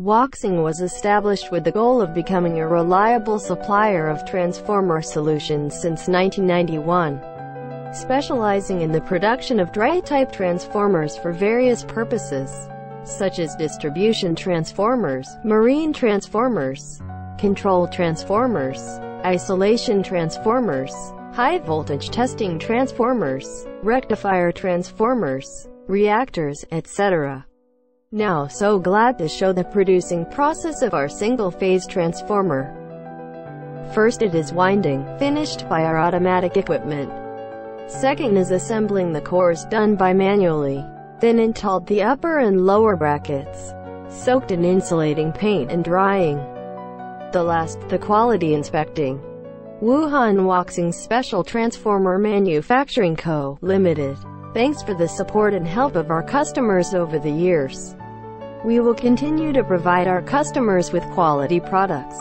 Huaxing was established with the goal of becoming a reliable supplier of transformer solutions since 1991, specializing in the production of dry-type transformers for various purposes, such as distribution transformers, marine transformers, control transformers, isolation transformers, high-voltage testing transformers, rectifier transformers, reactors, etc. Now so glad to show the producing process of our single-phase transformer. First it is winding, finished by our automatic equipment. Second is assembling the cores done by manually. Then installed the upper and lower brackets, soaked in insulating paint and drying. The last, the quality inspecting. Wuhan Huaxing Special Transformer Manufacturing Co., Limited. Thanks for the support and help of our customers over the years. We will continue to provide our customers with quality products.